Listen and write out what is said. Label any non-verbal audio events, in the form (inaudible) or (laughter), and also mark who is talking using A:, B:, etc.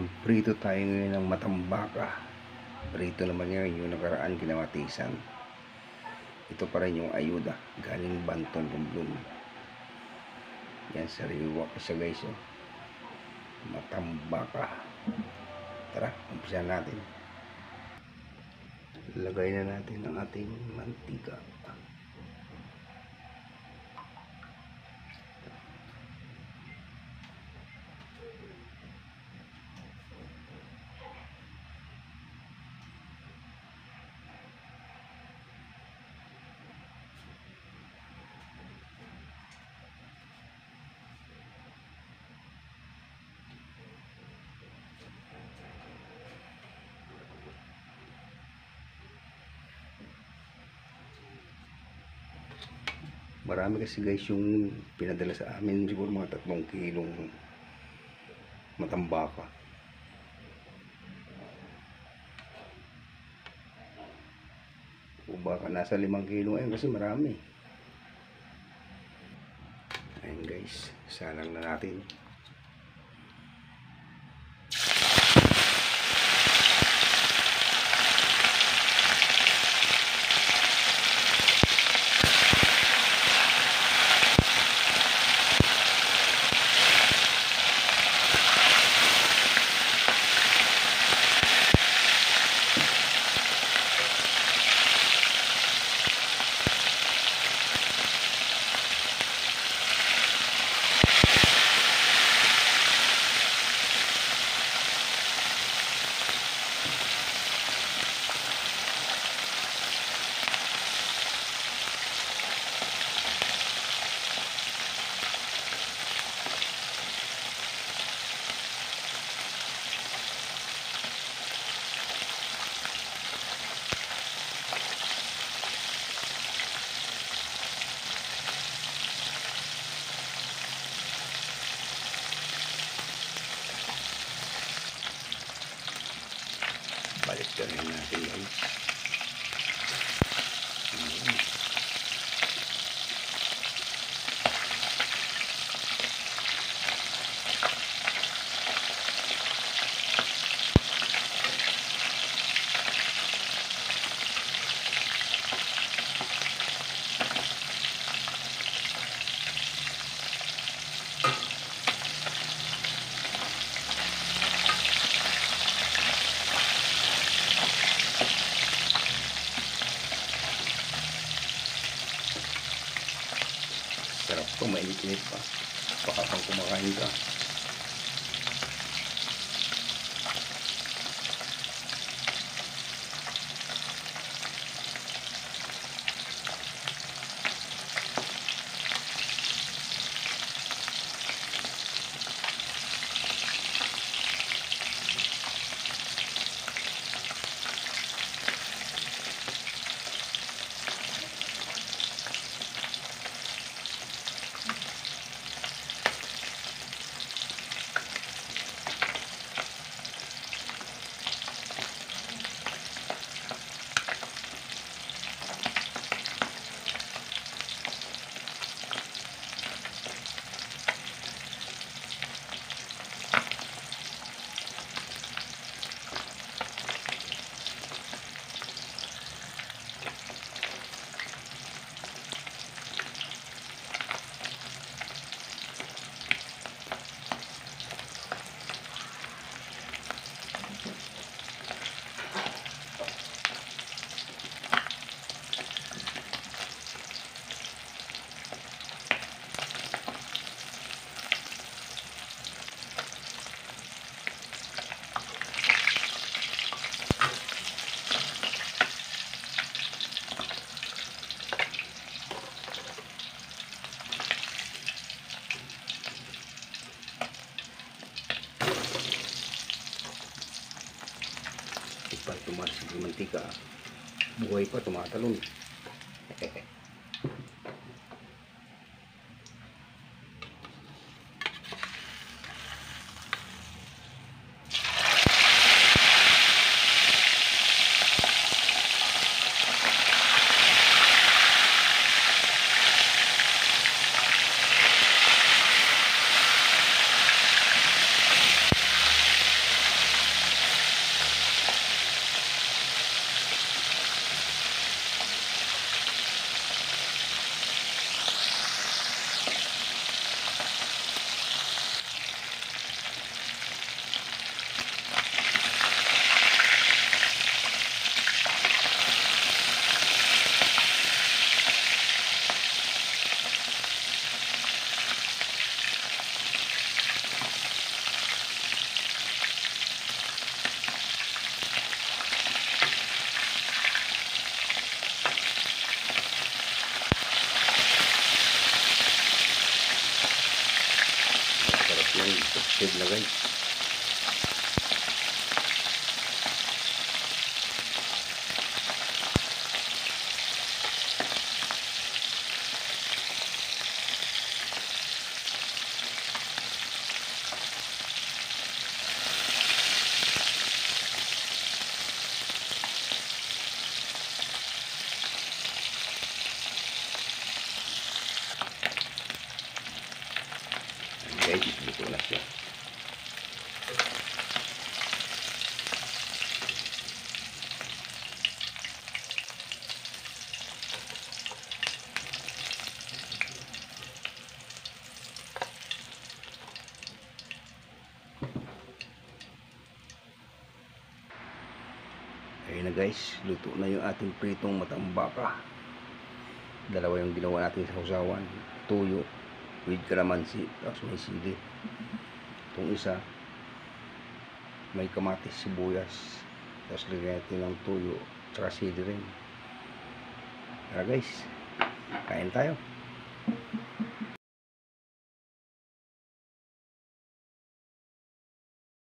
A: Magprito tayo ngayon ng matambaka. Prito naman ngayon yung nakaraan kinamatisan ito pa rin yung ayuda. Galing Banton Rumblon yan sariwa ko siya guys oh. matambaka. Tara umpisa natin. Lagay na natin ang ating mantika marami kasi guys yung pinadala sa amin. Siguro mga tatlong kilong matambaka o baka nasa limang kilo ngayon kasi marami. Ayun guys salang na natin balik ka rin natin guys Ayun. sarap to mainit-init pa. Baka pang kumakain ka Pag tumaas yung mantika, buhay pa tumatalon. Hehehe. (laughs) na guys dito na siya. Ayun na guys, luto na yung ating pritong matambaka. Dalawa yung ginawa natin sa usawan. Tuyo with calamansi, tapos may sili. Itong isa, may kamatis, sibuyas, tapos lagyan natin ng tuyo, tsaka sili rin. Tara guys, kain tayo.